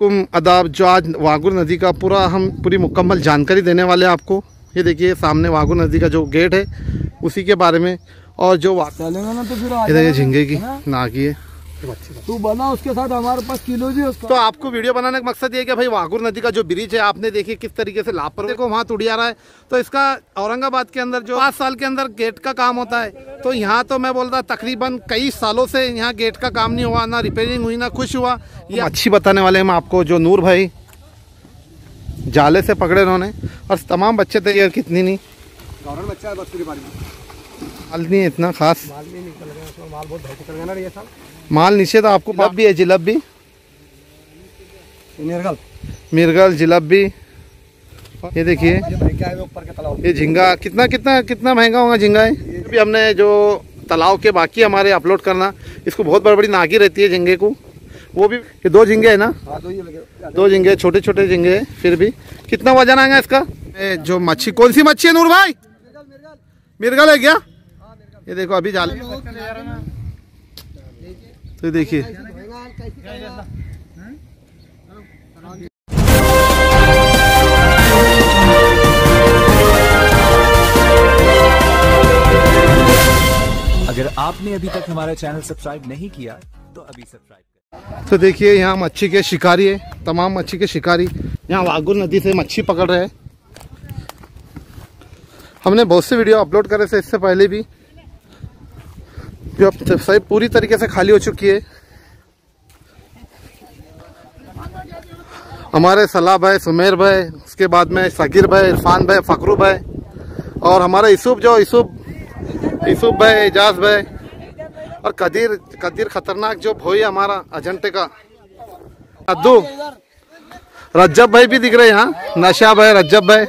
कुम अदाब जो आज वागुर नदी का पूरा हम पूरी मुकम्मल जानकारी देने वाले हैं आपको ये देखिए सामने वागुर नदी का जो गेट है उसी के बारे में और जो वाक तो फिर ये देखिए। झींगे की? ना की है तू बना उसके साथ हमारे पास किलो जी उसका। तो आपको वीडियो बनाने का मकसद ये है कि भाई वागुर नदी का जो ब्रिज है आपने देखिए किस तरीके से लापरवाही को वहाँ टूट जा रहा है। तो इसका औरंगाबाद के अंदर जो पाँच साल के अंदर गेट का काम होता है तो यहाँ तो मैं बोलता तकरीबन कई सालों से यहाँ गेट का काम नहीं हुआ ना रिपेयरिंग हुई ना कुछ हुआ। ये अच्छी बताने वाले हैं हम आपको जो नूर भाई जाले से पकड़े उन्होंने और तमाम बच्चे थे ये कितनी नहीं। बच्चा है बस माल नहीं इतना खास। माल भी निकल गया उसमें माल बहुत निकल गया ना ये साल। माल नीचे था आपको जिलब भी है जिलब भी निर्गल। मिर्गल जिलब भी ये देखिए। ये है झींगा। कितना कितना कितना महँगा होगा झींगा है अभी हमने जो तालाब के बाकी हमारे अपलोड करना इसको बहुत बड़ी बड़ी नागी रहती है झींगे को। वो भी ये दो झींगे है ना? हाँ तो दो झींगे छोटे छोटे झींगे है फिर भी। कितना वज़न आएगा इसका? जो मच्छी कौन सी मच्छी है नूर भाई? मिर्गल है क्या? ये देखो अभी जाल तो देखिए। अगर आपने अभी तक हमारा चैनल सब्सक्राइब नहीं किया तो अभी सब्सक्राइब करें। तो देखिए यहाँ मच्छी के शिकारी है तमाम मच्छी के शिकारी। यहाँ वागुर नदी से मच्छी पकड़ रहे हैं। हमने बहुत से वीडियो अपलोड करे थे इससे पहले भी। जो अब सही पूरी तरीके से खाली हो चुकी है। हमारे सलाह भाई सुमेर भाई, उसके बाद में सकीर भाई, इरफान भाई फकरू भाई, और हमारा यूसुफ जो, यूसुफ यूसुफ भाई, एजाज भाई, और कदीर कदीर खतरनाक जो भोई हमारा अजंटे का। अद्दू रज्जब भाई भी दिख रहे यहाँ नशा भाई, रज्जब भाई।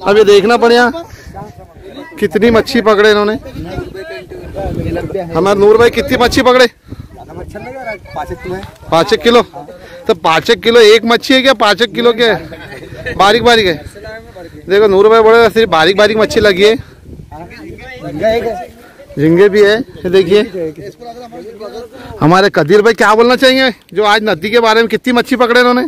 अब ये देखना पड़ेगा, कितनी मच्छी पकड़े इन्होंने। हमारे नूर भाई कितनी मच्छी पकड़े? पाँच एक किलो। तो पाँच एक किलो एक मच्छी है क्या? पाँच एक किलो के बारीक बारीक है? देखो नूर भाई बोले, सिर्फ़ बारीक बारीक मच्छी लगी है। है झींगे भी है देखिए। हमारे कदीर भाई क्या बोलना चाहिए जो आज नदी के बारे में कितनी मच्छी पकड़े इन्होंने?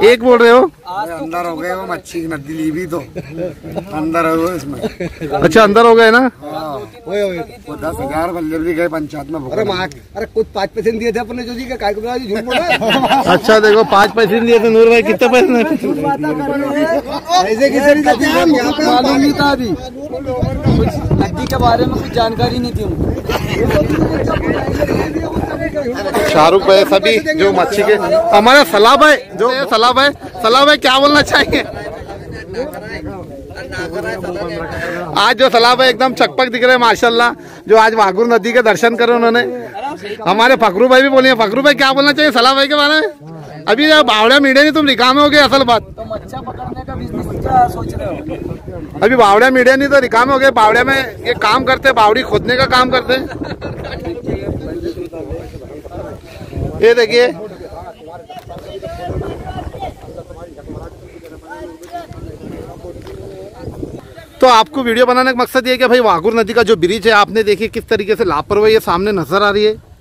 एक बोल रहे हो? अंदर हो गए वो मच्छी नदी ली भी तो। अंदर हो गए इसमें। अच्छा अंदर हो गए ना? वो दस हज़ार बल्ले भी गए पंचायत में अरे अरे कुछ पाँच पैसे दिए थे अपने जो जी का काय को बोला जी झूठ बोला? अच्छा देखो पाँच पैसे दिए थे नूर भाई कितने पैसे? नहीं? ऐसे किसी है नहीं था अभी। कुछ नदी के बारे में कुछ जानकारी नहीं थी उनको। शाहरुख भाई सभी जो मच्छी के हमारे सलाह भाई जो सलाह भाई सलाह भाई क्या बोलना चाहिए आज जो सलाह भाई एकदम चकपक दिख रहे हैं माशाल्लाह। जो आज वागुर नदी के दर्शन करे उन्होंने। हमारे फकरू भाई भी बोलिए फकरू भाई क्या बोलना चाहिए सलाह भाई के बारे में? अभी बावड़ा मीडिया नहीं तुम रिकामे हो गए असल बात। तो मच्छा पकड़ने का बिज़नेस सोच रहे हो? अभी बावड़ा मीडिया नहीं तो रिकामे हो गए। बावड़े में ये काम करते बावड़ी खोदने का काम करते ये देखिए। तो आपको वीडियो बनाने का मकसद ये है कि भाई वागुर नदी का जो ब्रिज है, आपने देखिए किस तरीके से लापरवाही सामने नज़र आ रही है।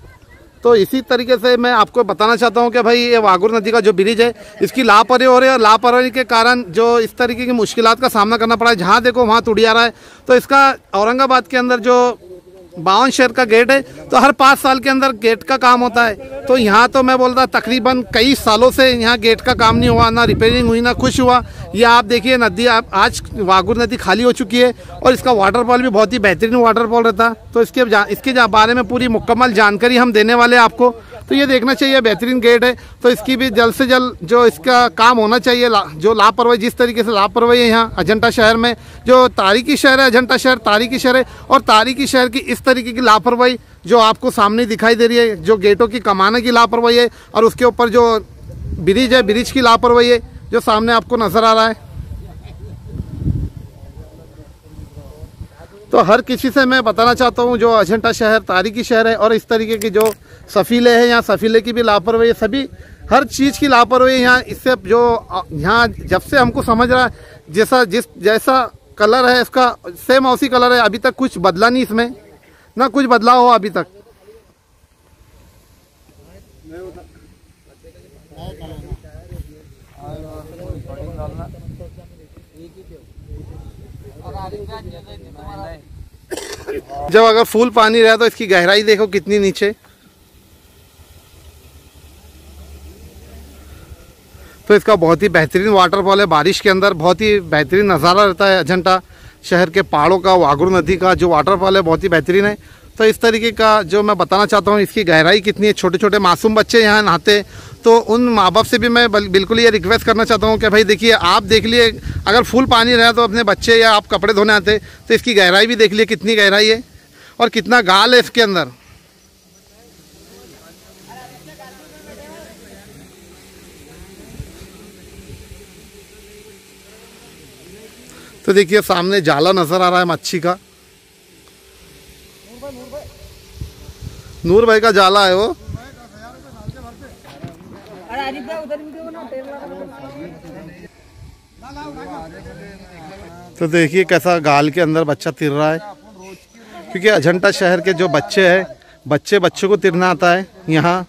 तो इसी तरीके से मैं आपको बताना चाहता हूँ कि भाई ये वागुर नदी का जो ब्रिज है, इसकी लापरवाही हो रही है लापरवाही के कारण जो इस तरीके की मुश्किलात का सामना करना पड़ा है। जहाँ देखो वहाँ टूट जा रहा है। तो इसका औरंगाबाद के अंदर जो बावन शहर का गेट है तो हर पाँच साल के अंदर गेट का काम होता है। तो यहाँ तो मैं बोलता तकरीबन कई सालों से यहाँ गेट का काम नहीं हुआ ना रिपेयरिंग हुई ना कुछ हुआ। ये आप देखिए नदी आप आज वागुर नदी खाली हो चुकी है और इसका वाटरफॉल भी बहुत ही बेहतरीन वाटरफॉल रहता। तो इसके जा, इसके जा, बारे में पूरी मुकम्मल जानकारी हम देने वाले आपको। तो ये देखना चाहिए बेहतरीन गेट है। तो इसकी भी जल्द से जल्द जो इसका काम होना चाहिए ला, जो लापरवाही जिस तरीके से लापरवाही है यहाँ अजंता शहर में जो तारीखी शहर है अजंता शहर तारीखी शहर है और तारीखी शहर की इस तरीके की लापरवाही जो आपको सामने दिखाई दे रही है जो गेटों की कमाने की लापरवाही है और उसके ऊपर जो ब्रिज है ब्रिज की लापरवाही है जो सामने आपको नज़र आ रहा है। तो हर किसी से मैं बताना चाहता हूँ, जो अजंटा शहर, तारीखी शहर है, और इस तरीके की जो सफ़ीले हैं यहाँ सफ़ीले की भी लापरवाही सभी, हर चीज़ की लापरवाही यहाँ इससे जो, यहाँ जब से हमको समझ रहा है, जैसा, जिस, जैसा कलर है, इसका सेम उसी कलर है। अभी तक कुछ बदला नहीं इसमें। ना कुछ बदलाव हो अभी तक। जब अगर फुल पानी रहा तो इसकी गहराई देखो कितनी नीचे। तो इसका बहुत ही बेहतरीन वाटरफॉल है, बारिश के अंदर बहुत ही बेहतरीन नज़ारा रहता है अजंटा शहर के पहाड़ों का, वागुर नदी का जो वाटरफॉल है, बहुत ही बेहतरीन है। तो इस तरीके का जो मैं बताना चाहता हूँ, इसकी गहराई कितनी है? छोटे छोटे मासूम बच्चे यहाँ नहाते तो उन माँ बाप से भी मैं बिल्कुल ये रिक्वेस्ट करना चाहता हूँ कि भाई देखिए, आप देख लिए, अगर फुल पानी रहा तो अपने बच्चे या आप कपड़े धोने आते तो इसकी गहराई भी देख लिए, कितनी गहराई है और कितना गाल है इसके अंदर। तो देखिए, सामने जाला नज़र आ रहा है मच्छी का। नूर भाई का जाला है वो। तो देखिए कैसा गाल के अंदर बच्चा तिर रहा है। क्योंकि अजंता शहर के जो बच्चे हैं, बच्चे बच्चों को तिरना आता है यहाँ।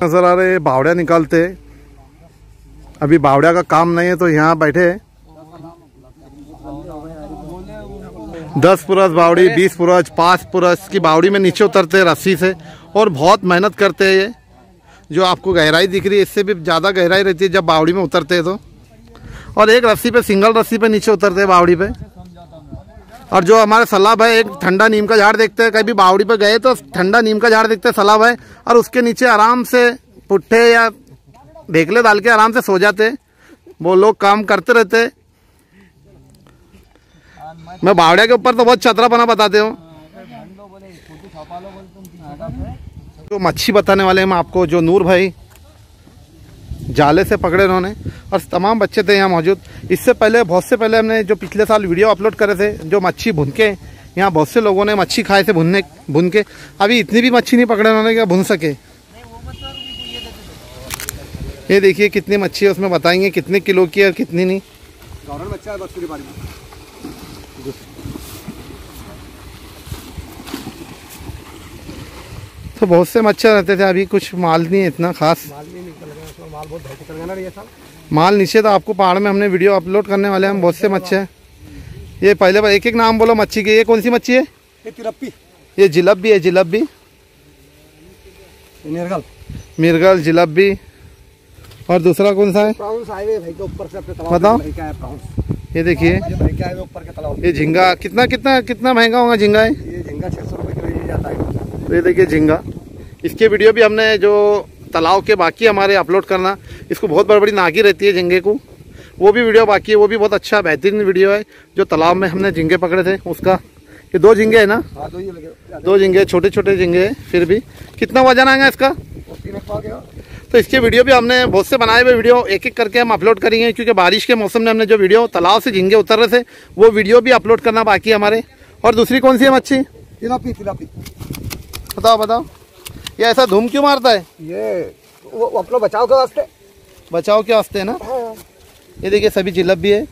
नज़र आ रहे बावड़िया निकालते। अभी बावड़िया का काम नहीं है तो यहाँ बैठे। दस पुरस, बावड़ी, बीस पुरस, पाँच पुरस की बावड़ी में नीचे उतरते हैं रस्सी से, और बहुत मेहनत करते हैं ये। जो आपको गहराई दिख रही है, इससे भी ज़्यादा गहराई रहती है जब बावड़ी में उतरते हैं तो। और एक रस्सी पे, सिंगल रस्सी पे नीचे उतरते हैं बावड़ी पे। और जो हमारे सलाब है एक ठंडा नीम का झाड़ देखते हैं, कभी बावड़ी पे गए तो ठंडा नीम का झाड़ देखते हैं सलाब है और उसके नीचे आराम से पुट्ठे या ढेकले डाल के आराम से सो जाते वो लोग काम करते रहते मैं बावड़िया के ऊपर तो बहुत छतरा बना बताते हूँ। जो मच्छी बताने वाले हैं, मैं आपको, जो नूर भाई जाले से पकड़े उन्होंने, और तमाम बच्चे थे यहाँ मौजूद। इससे पहले, बहुत से पहले हमने जो पिछले साल वीडियो अपलोड करे थे, जो मच्छी भुन के, यहाँ बहुत से लोगों ने मच्छी खाए थे भुनने, भुन के। अभी इतनी भी मच्छी नहीं पकड़े उन्होंने क्या भुन सके। ये देखिए कितनी मच्छी है, उसमें बताएँगे कितने किलो की है और कितनी नहीं। तो बहुत से मच्छर रहते थे अभी कुछ माल नहीं है इतना खास। माल नहीं निकल गया उसमें माल बहुत निकल गया ना ये सब। माल नीचे तो आपको पहाड़ में हमने वीडियो अपलोड करने वाले हैं बहुत से मच्छी हैं। ये पहले बार एक एक नाम बोलो मच्छी के। ये कौन सी मच्छी है? ये तिरप्पी। ये जिलबी है जिलबी। ये निर्गल। मिर्गल जिलबी। और दूसरा कौन सा है? तालाब बताओ। ये देखिए। ये झींगा कितना कितना कितना महँगा होगा झींगा है ये झींगा छह सौ रुपये किलो ये जाता है। तो ये देखिए झींगा। इसके वीडियो भी हमने जो तालाब के बाकी हमारे अपलोड करना इसको बहुत बड़ी बड़ी नागी रहती है झींगे को। वो भी वीडियो बाकी है वो भी बहुत अच्छा बेहतरीन वीडियो है जो तालाब में हमने झींगे पकड़े थे उसका। ये दो झींगे है ना? हाँ दो झींगे छोटे छोटे झींगे फिर भी। कितना वज़न आएगा इसका? तो इसके वीडियो भी हमने बहुत से बनाए हुए वीडियो एक एक करके हम अपलोड करेंगे क्योंकि बारिश के मौसम में हमने जो वीडियो तालाब से झींगे उतर रहे थे वो वीडियो भी अपलोड करना बाकी है हमारे। और दूसरी कौन सी है मच्छी? तिलापी तिलापी। बताओ बताओ। ये ऐसा धूम क्यों मारता है? ये अपना बचाव के वास्ते। बचाव के वास्ते है ना? हाँ। ये देखिए सभी जिलब भी है।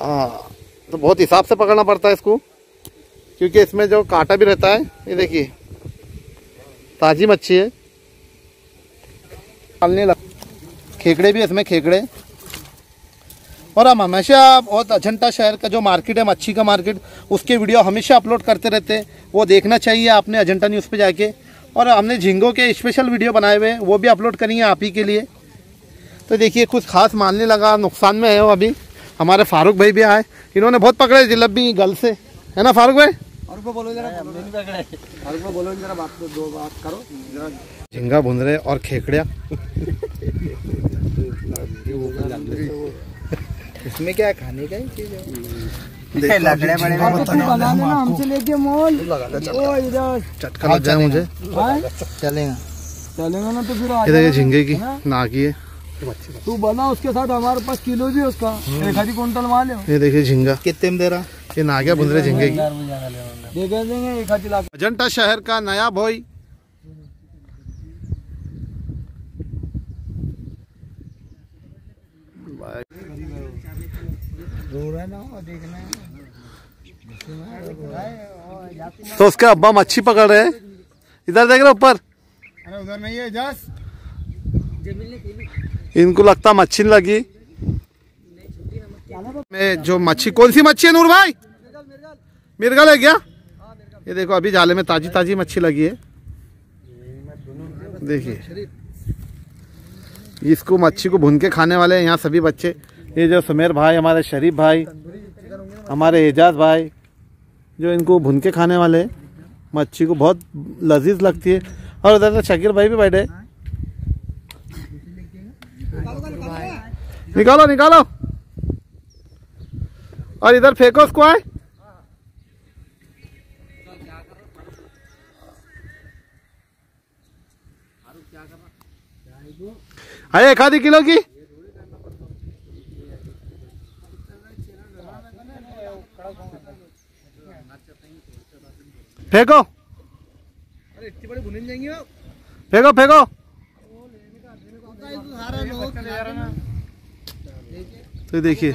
हाँ तो बहुत हिसाब से पकड़ना पड़ता है इसको क्योंकि इसमें जो कांटा भी रहता है ये देखिए। ताजी मच्छी है। पालने लग खेकड़े भी इसमें, खेकड़े। और हम हमेशा बहुत अजंता शहर का जो मार्केट है, मच्छी का मार्केट, उसके वीडियो हमेशा अपलोड करते रहते हैं। वो देखना चाहिए आपने अजंता न्यूज़ पे जाके। और हमने झींगों के स्पेशल वीडियो बनाए हुए हैं, वो भी अपलोड करेंगे आप ही के लिए। तो देखिए, कुछ खास मानने लगा, नुकसान में है वो अभी। हमारे फारूक भाई भी आए। इन्होंने बहुत पकड़े, जिलबी, गल से। है ना, फारूक भाई? और को बोलो जरा और को बोलो जरा बात दो बात करो जरा झींगा भून रहे और खेकड़िया। इसमें क्या खाने का ही चीज़ है। लकड़े बड़े हमसे लेके मोल। चटका। लग जाए मुझे। चलेगा। चलेगा ना तो फिर आ ये देखिए झींगे की है तू बना उसके साथ हमारे पास किलो भी उसका। एक आधी कुंटल माल है। ये देखिए झींगा। कितने में दे रहा? ये नागिया भून रहे झींगे की। दे देंगे एक लाख शहर का नया भोई। तो उसके अब्बा मच्छी पकड़ रहे हैं। इधर देख रहे ऊपर? अरे उधर नहीं है जस इनको लगता मच्छी लगी। में जो मच्छी कौन सी मच्छी है नूर भाई? मिर्गल है क्या? ये देखो, अभी जाले में ताजी ताजी मच्छी लगी है। देखिए। इसको मच्छी को भून के खाने वाले हैं यहाँ सभी बच्चे। ये जो सुमेर भाई, हमारे शरीफ भाई, हमारे एजाज भाई, जो इनको भून के खाने वाले हैं, मच्छी को बहुत लजीज लगती है। और उधर से शकीर भाई भी बैठे। निकालो निकालो। और इधर फेंको उसको, आए। आए एक आधी किलो की फेंको फेंको फेंको तो देखिए